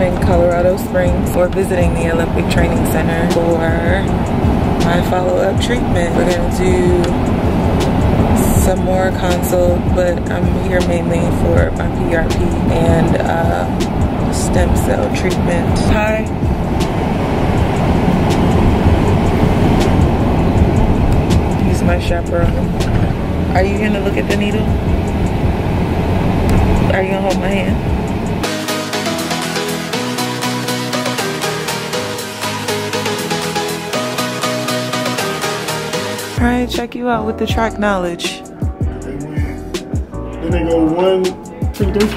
in Colorado Springs or visiting the Olympic Training Center for my follow-up treatment. We're gonna do some more consult, but I'm here mainly for my PRP and uh, stem cell treatment. Hi. My chaperone. Are you gonna look at the needle? Are you gonna hold my hand? All right, check you out with the track knowledge. Then they go one, two, three.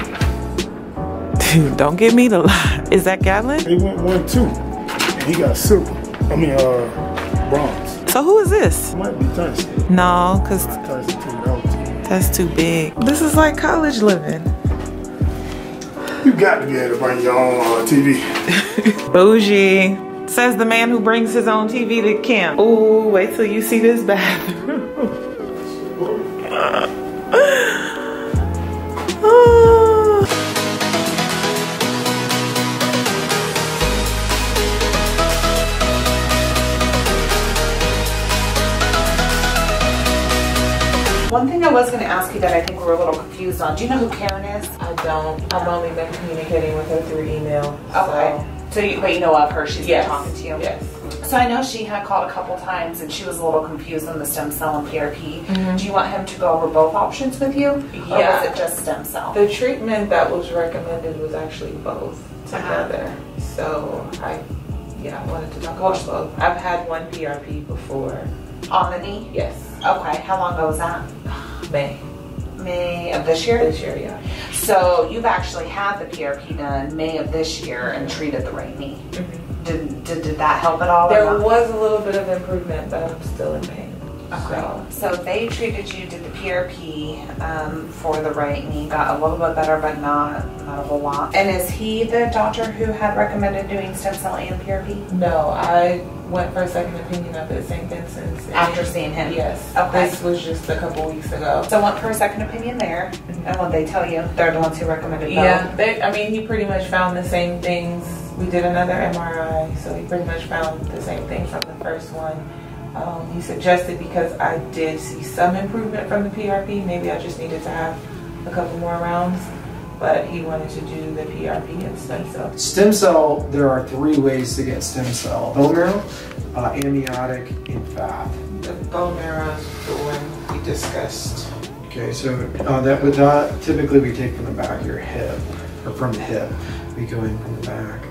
Don't give me the lie. Is that Gatlin? They went one, two. And he got silver. I mean, uh, bronze. So who is this? Might be Tyson. No, cause Tyson too. That's too big. This is like college living. You got to be able to bring your own uh, TV. Bougie. Says the man who brings his own TV to camp. Ooh, wait till you see this bathroom. One thing I was gonna ask you that I think we're a little confused on, do you know who Karen is? I don't. I've only been communicating with her through email. Okay. So you, but you know of her, she's Yes. been talking to you? Yes. So I know she had called a couple times and she was a little confused on the stem cell and PRP. Do you want him to go over both options with you? Or Mm-hmm. Yeah. was it just stem cell? The treatment that was recommended was actually both together. So I, yeah, I wanted to talk about both. I've had one PRP before. On the knee? Yes. Okay, how long ago was that? May May of this year? this year, yeah. So you've actually had the PRP done May of this year and treated the right mm-hmm. knee. Did, did, did that help at all? There was a little bit of improvement, but I'm still in pain. So they treated you, did the PRP um, for the right knee, got a little bit better, but not not a whole lot. And is he the doctor who had recommended doing stem cell and PRP No, I went for a second opinion up at St. Vincent's. after seeing him? Yes. Okay. This was just a couple weeks ago. So went for a second opinion there, and what they tell you, they're the ones who recommended both. Yeah, they, I mean, he pretty much found the same things. We did another MRI, so he pretty much found the same thing from the first one. Um, he suggested because I did see some improvement from the PRP, maybe I just needed to have a couple more rounds, but he wanted to do the PRP and stem cell. Stem cell, there are three ways to get stem cell. Bone marrow, uh, amniotic, and fat. The bone marrow is the one we discussed. Okay, so uh, that would that typically we take from the back of your hip, or from the hip. We go in from the back.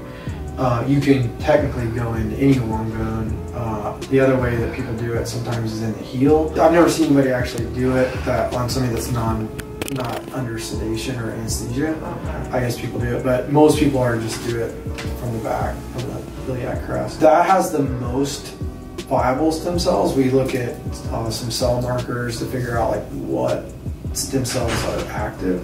Uh, you can technically go into any long bone. Uh, the other way that people do it sometimes is in the heel. I've never seen anybody actually do it that on somebody that's non not under sedation or anesthesia. I guess people do it, but most people are just do it from the back, from the iliac crest. That has the most viable stem cells. We look at uh, some cell markers to figure out like what stem cells are active.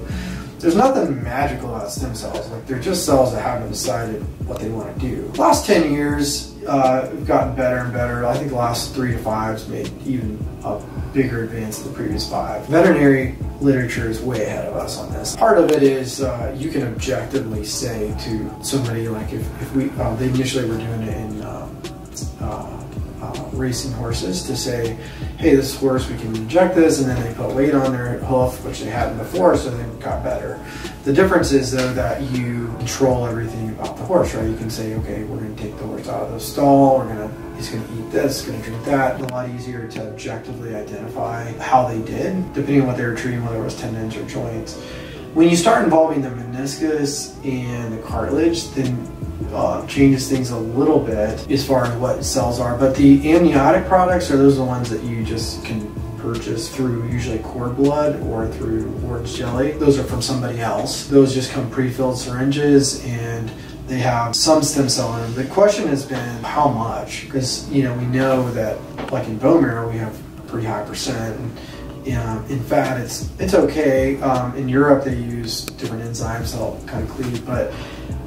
There's nothing magical about stem cells. Like they're just cells that haven't decided what they want to do. Last 10 years, uh, we've gotten better and better. I think the last three to five has made even a bigger advance than the previous five. Veterinary literature is way ahead of us on this. Part of it is uh, you can objectively say to somebody like if, if we, uh, they initially were doing it in um, uh, racing horses to say, hey, this horse, we can inject this, and then they put weight on their hoof, which they hadn't before, so they got better. The difference is, though, that you control everything about the horse, right? You can say, okay, we're going to take the horse out of the stall, we're going to, he's going to eat this, going to drink that. A lot easier to objectively identify how they did, depending on what they were treating, whether it was tendons or joints. When you start involving the meniscus and the cartilage, then uh, changes things a little bit as far as what cells are. But the amniotic products are those are the ones that you just can purchase through usually cord blood or through Wharton's jelly. Those are from somebody else. Those just come pre-filled syringes and they have some stem cell in them. The question has been how much, because you know we know that like in bone marrow we have a pretty high percent. And, um, in fat, it's it's okay. Um, in Europe, they use different enzymes to help kind of cleave, but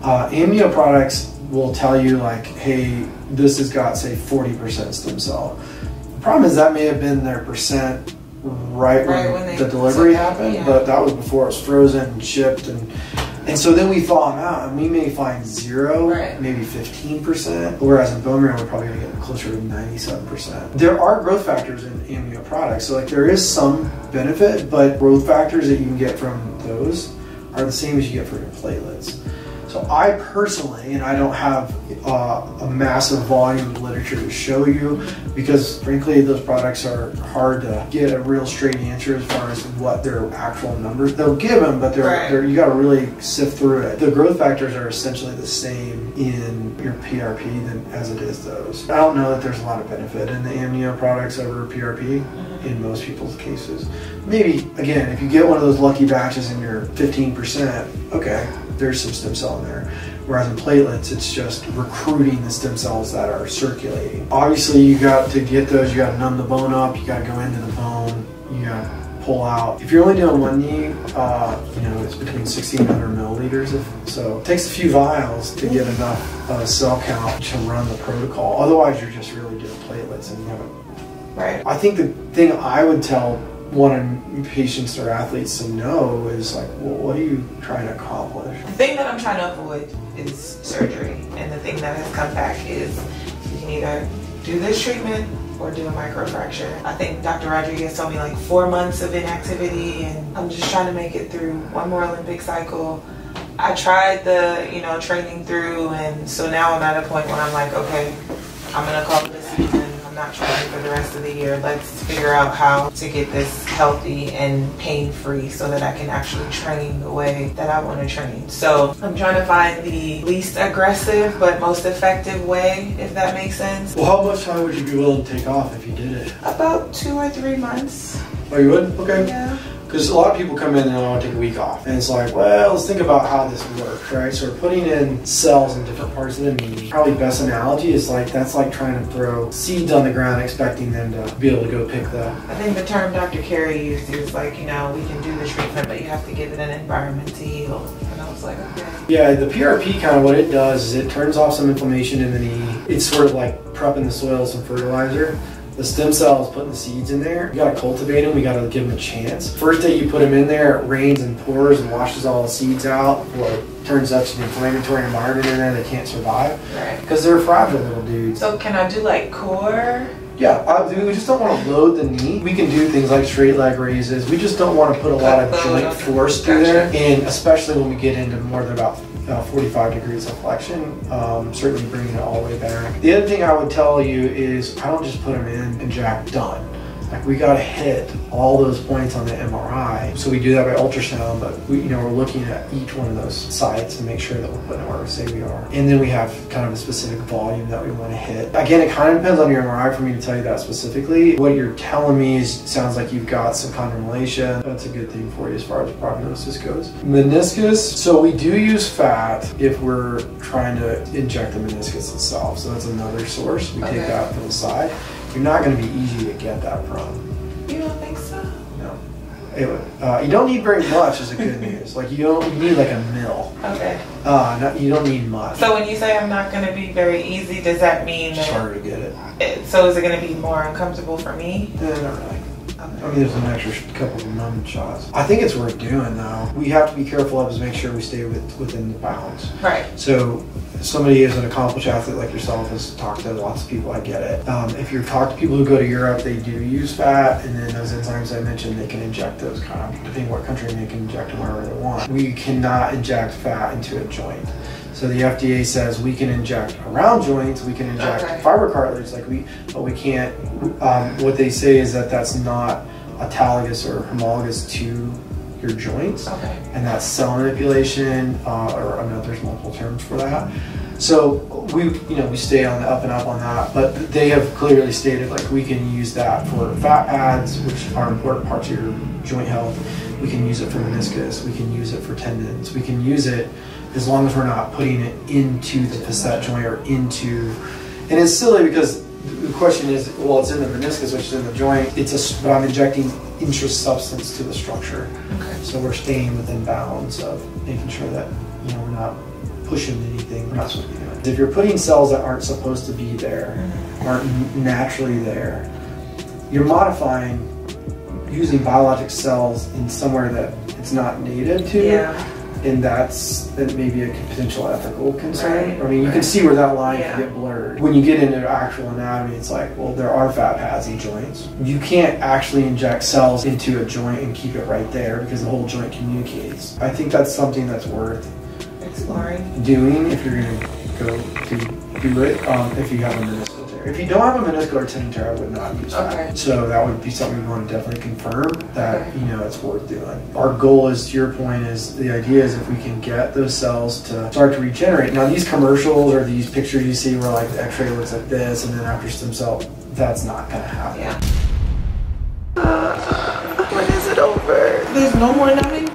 uh, amnio products will tell you like, hey, this has got say 40% stem cell. The problem is that may have been their percent right, Right when, when the delivery happened, yeah. but that was before it was frozen and shipped and And so then we thaw them out, and we may find zero, Right. maybe 15%, whereas in bone marrow, we're probably going to get closer to 97%. There are growth factors in amnio products, so like there is some benefit, but growth factors that you can get from those are the same as you get from your platelets. So I personally, and I don't have uh, a massive volume of literature to show you, because frankly, those products are hard to get a real straight answer as far as what their actual numbers. They'll give them, but they're, Right. they're you got to really sift through it. The growth factors are essentially the same in your PRP than as it is those. I don't know that there's a lot of benefit in the amnio products over PRP in most people's cases. Maybe again, if you get one of those lucky batches and you're 15%, okay, there's some stem cell in there. Whereas in platelets, it's just recruiting the stem cells that are circulating. Obviously, you got to get those. You got to numb the bone up. You got to go into the bone. You got to pull out. If you're only doing one knee, uh, you know it's between 1600 milliliters. If, so it takes a few vials to get enough uh, cell count to run the protocol. Otherwise, you're just really doing platelets, and you haven't Right. I think the thing I would tell wanting patients or athletes to know is like, well, what are you trying to accomplish? The thing that I'm trying to avoid is surgery. And the thing that has come back is you can either do this treatment or do a microfracture. I think Dr. Rodriguez told me like four months of inactivity and I'm just trying to make it through one more Olympic cycle. I tried the, you know, training through and so now I'm at a point where I'm like, okay, I'm gonna call it a season. I'm not training for the rest of the year. Let's figure out how to get this healthy and pain free so that I can actually train the way that I want to train. So I'm trying to find the least aggressive but most effective way, if that makes sense. Well, how much time would you be willing to take off if you did it? About two or three months. Oh, you would? Okay. Yeah. Because a lot of people come in and I want to take a week off. And it's like, well, let's think about how this works, right? So we're putting in cells in different parts of the knee. Probably best analogy is like, that's like trying to throw seeds on the ground expecting them to be able to go pick the I think the term Dr. Carey used is like, you know, we can do the treatment, but you have to give it an environment to heal. And I was like, okay. Yeah, the PRP kind of what it does is it turns off some inflammation in the knee. It's sort of like prepping the soil with some fertilizer. The stem cells putting the seeds in there. You gotta cultivate them. We gotta give them a chance. First day you put them in there, it rains and pours and washes all the seeds out. Or turns up to an inflammatory environment in there. They can't survive Right. because they're fragile little dudes. So can I do like core? Yeah, uh, we just don't want to load the knee. We can do things like straight leg raises. We just don't want to put a lot of joint force through there, and especially when we get into more than about uh, 45 degrees of flexion, um, certainly bringing it all the way back. The other thing I would tell you is I don't just put them in and jack done. Like we got to hit all those points on the MRI. So we do that by ultrasound, but we, you know, we're looking at each one of those sites and make sure that we're putting it where we say we are. And then we have kind of a specific volume that we want to hit. Again, it kind of depends on your MRI for me to tell you that specifically. What you're telling me is sounds like you've got some condylation. That's a good thing for you as far as prognosis goes. Meniscus. So we do use fat if we're trying to inject the meniscus itself. So that's another source. We Okay. take that from the side. You're not going to be easy to get that from. You don't think so? No. Would- uh, you don't need very much is the good news. Like you don't you need like a mill. Okay. Uh, not, you don't need much. So when you say I'm not going to be very easy, does that mean it's harder to get it. It, so is it going to be more uncomfortable for me? Eh, not really. I mean, there's an extra couple of numb shots. I think it's worth doing though. We have to be careful of is make sure we stay with, within the bounds. Right. So somebody as an accomplished athlete like yourself has talked to lots of people. I get it. Um, if you talk to people who go to Europe, they do use fat, and then those enzymes I mentioned, they can inject those kind of depending what country they can inject them wherever they want. We cannot inject fat into a joint. So the FDA says we can inject around joints, we can inject Okay. fiber cartilage, like we, but we can't. Um, what they say is that that's not autologous or homologous to your joints Okay. and that's cell manipulation, uh, or I know there's multiple terms for that. So we, you know, we stay on the up and up on that, but they have clearly stated like we can use that for fat pads, which are important parts of your joint health. We can use it for meniscus. We can use it for tendons. We can use it as long as we're not putting it into the facet joint or into. And it's silly because the question is, well, it's in the meniscus, which is in the joint. It's a, but I'm injecting intrasubstance to the structure. Okay. So we're staying within bounds of making sure that you know we're not pushing anything we're not supposed to be doing. If you're putting cells that aren't supposed to be there, mm-hmm. aren't naturally there, you're modifying using biologic cells in somewhere that it's not native to. Yeah. And that's that may be a potential ethical concern. Right, I mean, you can see where that line Yeah. can get blurred. When you get into actual anatomy, it's like, well, there are fat pads in joints. You can't actually inject cells into a joint and keep it right there because the whole joint communicates. I think that's something that's worth Exploring. doing if you're going to go to do it. Um, if you have a tear, if you don't have a meniscal or tendon tear, I would not use that. So that would be something we want to definitely confirm that Okay. you know it's worth doing. Our goal is, to your point, is the idea is if we can get those cells to start to regenerate. Now these commercials or these pictures you see where like the X-ray looks like this, and then after stem cell, that's not going to happen. Yeah. when is it over? There's no more numbing